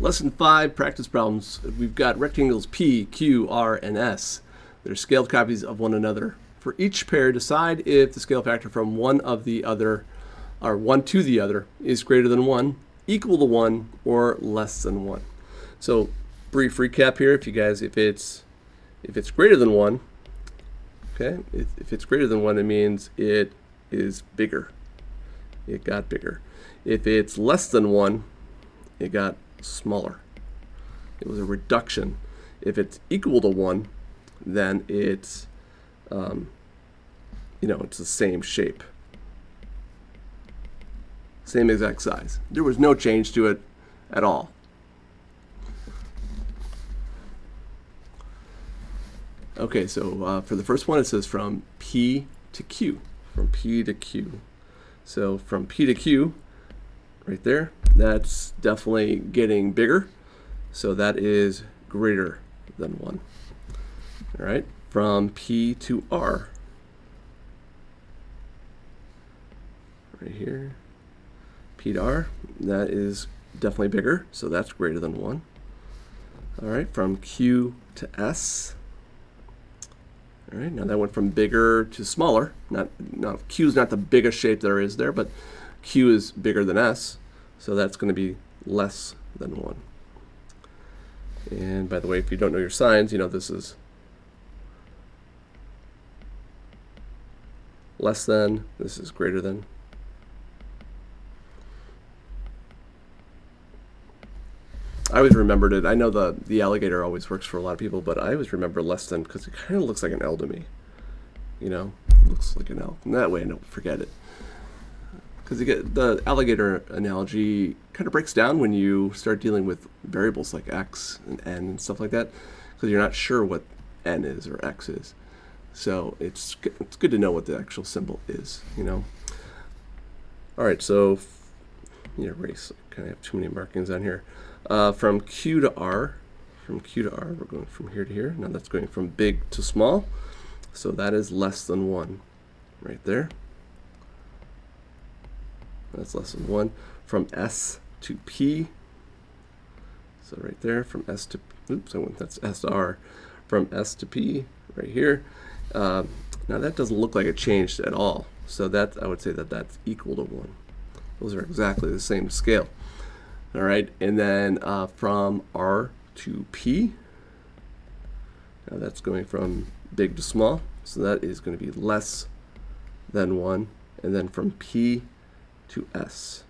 Lesson 5, practice problems. We've got rectangles P, Q, R, and S. They're scaled copies of one another. For each pair, decide if the scale factor from one of the other, or one to the other, is greater than 1, equal to 1, or less than 1. So, brief recap here. If you guys, if it's, if it's greater than 1, okay, if, if it's greater than 1, it means it is bigger. It got bigger. If it's less than 1, it got smaller. It was a reduction. If it's equal to 1, then it's, um, you know, it's the same shape. Same exact size. There was no change to it at all. Okay, so uh, for the first one, it says from P to Q. From P to Q. So from P to Q, right there, that's definitely getting bigger. So that is greater than 1. All right, from P to R. Right here, P to R, that is definitely bigger, so that's greater than 1. All right, from Q to S. All right, now that went from bigger to smaller. Not, not Q is not the biggest shape there is there, but Q is bigger than S, so that's going to be less than 1. And by the way, if you don't know your signs, you know this is less than, this is greater than. I always remembered it. I know the, the alligator always works for a lot of people, but I always remember less than because it kind of looks like an L to me. You know, looks like an L. And that way I don't forget it because you get the alligator analogy kind of breaks down when you start dealing with variables like x and n and stuff like that because you're not sure what n is or x is. So it's it's good to know what the actual symbol is, you know. All right, so you erase. Kind of have too many markings on here. Uh, from Q to R, from Q to R, we're going from here to here. Now that's going from big to small, so that is less than one, right there. That's less than 1. From S to P. So right there, from S to, oops, I went, that's S to R. From S to P, right here. Uh, now that doesn't look like it changed at all. So that, I would say that that's equal to 1. Those are exactly the same scale. All right, and then uh, from R to P, now that's going from big to small, so that is going to be less than 1. And then from P to S.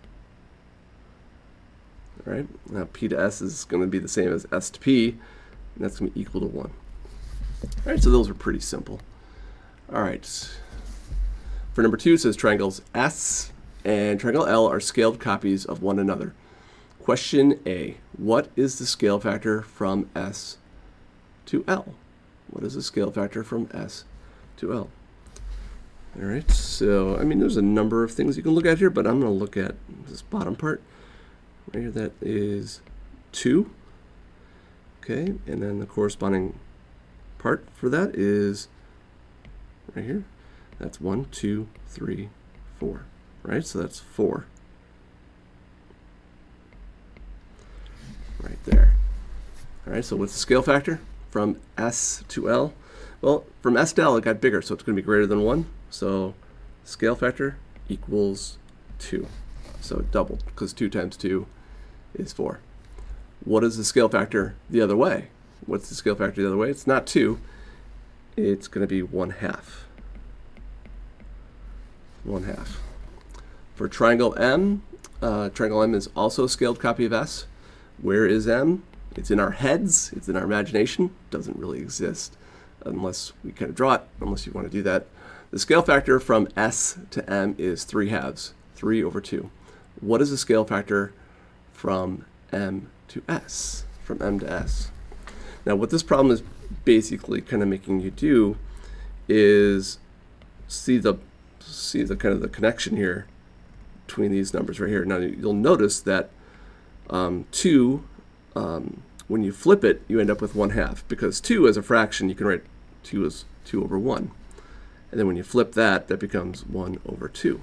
All right, now P to S is going to be the same as S to P, and that's going to be equal to 1. All right, so those are pretty simple. All right, for number two, it says triangles S and triangle L are scaled copies of one another. Question A, what is the scale factor from S to L? What is the scale factor from S to L? All right, so I mean, there's a number of things you can look at here, but I'm going to look at this bottom part right here. That is 2. Okay, and then the corresponding part for that is right here. That's one, two, three, four. Right, so that's 4. Right there. All right, so what's the scale factor from S to L? Well, from S to L, it got bigger, so it's going to be greater than 1. So scale factor equals 2. So it doubled because 2 times 2 is 4. What is the scale factor the other way? What's the scale factor the other way? It's not 2. It's going to be 1 half. 1 half. For triangle M, uh, triangle M is also a scaled copy of S. Where is M? It's in our heads. It's in our imagination. Doesn't really exist unless we kind of draw it, unless you want to do that. The scale factor from S to M is 3 halves, 3 over 2. What is the scale factor from M to S, from M to S? Now what this problem is basically kind of making you do is see the see the kind of the connection here between these numbers right here. Now you'll notice that um, 2, um, when you flip it, you end up with 1 half because 2 as a fraction, you can write 2 as 2 over 1. And then when you flip that, that becomes 1 over 2.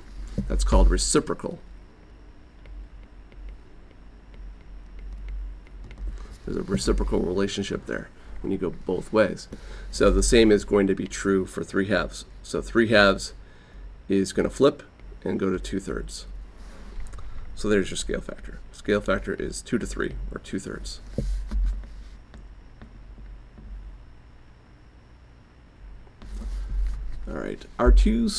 That's called reciprocal. There's a reciprocal relationship there when you go both ways. So the same is going to be true for 3 halves. So 3 halves is going to flip and go to 2 thirds. So there's your scale factor. Scale factor is 2 to 3, or 2 thirds. Right, our two,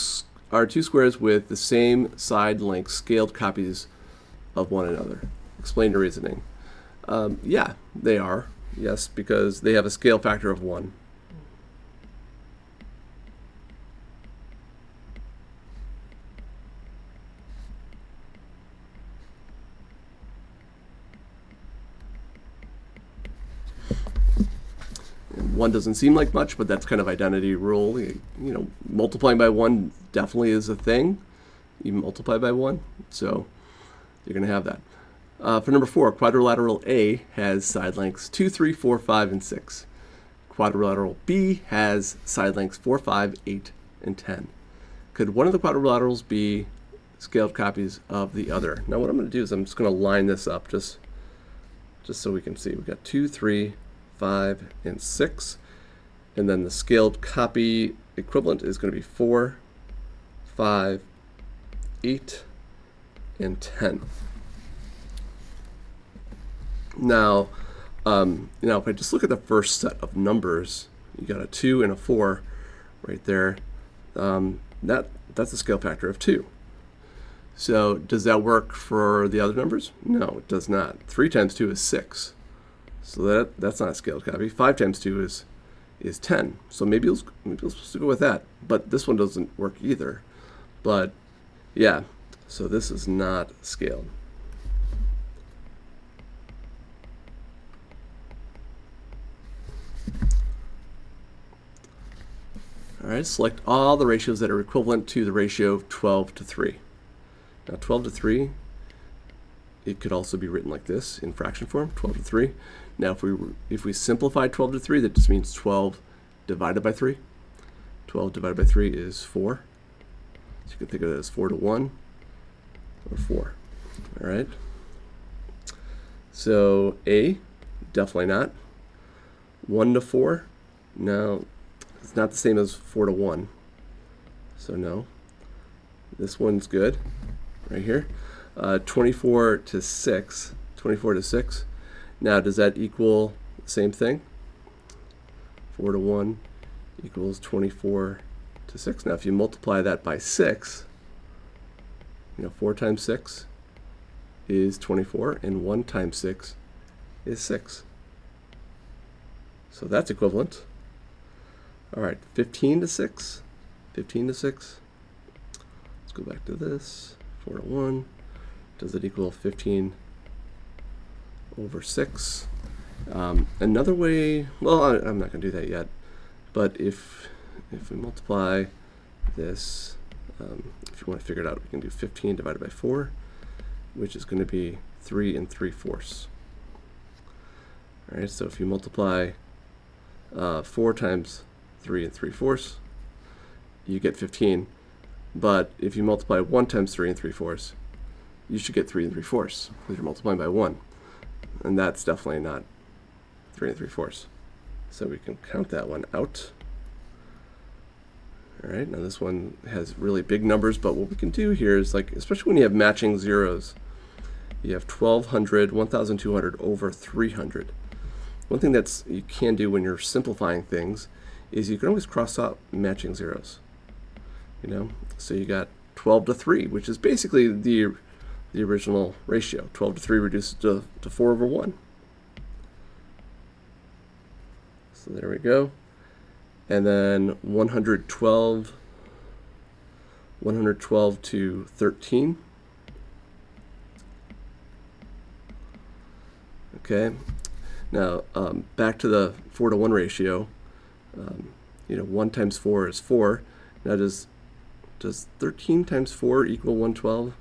our two squares with the same side length scaled copies of one another. Explain the reasoning. Um, yeah, they are. Yes, because they have a scale factor of 1. One doesn't seem like much, but that's kind of identity rule. You, know, multiplying by one definitely is a thing. You multiply by one, so you're going to have that. Uh, for number four, quadrilateral A has side lengths 2, 3, 4, 5, and 6. Quadrilateral B has side lengths 4, 5, 8, and 10. Could one of the quadrilaterals be scaled copies of the other? Now what I'm going to do is I'm just going to line this up just, just so we can see. We've got 2, 3, 5, and 6. And then the scaled copy equivalent is going to be 4, 5, 8, and 10. Now, um, now if I just look at the first set of numbers, you got a 2 and a 4 right there. Um, that That's a scale factor of 2. So does that work for the other numbers? No, it does not. 3 times 2 is 6. So that that's not a scaled copy. 5 times 2 is is 10. So maybe you'll, maybe you're supposed to go with that. But this one doesn't work either. But yeah, so this is not scaled. All right, select all the ratios that are equivalent to the ratio of 12 to 3. Now 12 to 3, it could also be written like this in fraction form, 12 to 3. Now if we if we simplify 12 to 3, that just means 12 divided by 3. 12 divided by 3 is 4. So you can think of it as 4 to 1 or 4. All right. So A, definitely not. 1 to 4, no, it's not the same as 4 to 1. So no. This one's good right here. Uh, 24 to 6. 24 to 6. Now, does that equal the same thing? 4 to 1 equals 24 to 6. Now, if you multiply that by 6, you know, 4 times 6 is 24, and 1 times 6 is 6. So that's equivalent. All right, 15 to 6. 15 to 6. Let's go back to this. 4 to 1. Does it equal 15 over 6. Um, another way, well, I, am not going to do that yet, but if, if we multiply this, um, if you want to figure it out, we can do 15 divided by 4, which is going to be 3 and 3 fourths. All right, so if you multiply uh, 4 times 3 and 3 fourths, you get 15. But if you multiply 1 times 3 and 3 fourths, you should get 3 and 3 fourths because you're multiplying by 1 and that's definitely not 3 and 3 fourths. So we can count that one out. All right, now this one has really big numbers, but what we can do here is like, especially when you have matching zeros, you have 1200, 1200 over 300. One thing that's you can do when you're simplifying things is you can always cross out matching zeros. You know, so you got 12 to 3, which is basically the the original ratio. 12 to 3 reduces to, to 4 over 1. So there we go. And then 112, 112 to 13. Okay. Now, um, back to the 4 to 1 ratio. Um, you know, 1 times 4 is 4. Now, does, does 13 times 4 equal 112?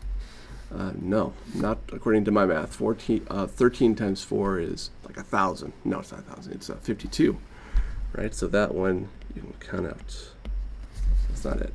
Uh, no, not according to my math. 14, uh, 13 times 4 is like a 1,000. No, it's not a 1,000. It's uh, 52, right? So that one you can count out. That's not it.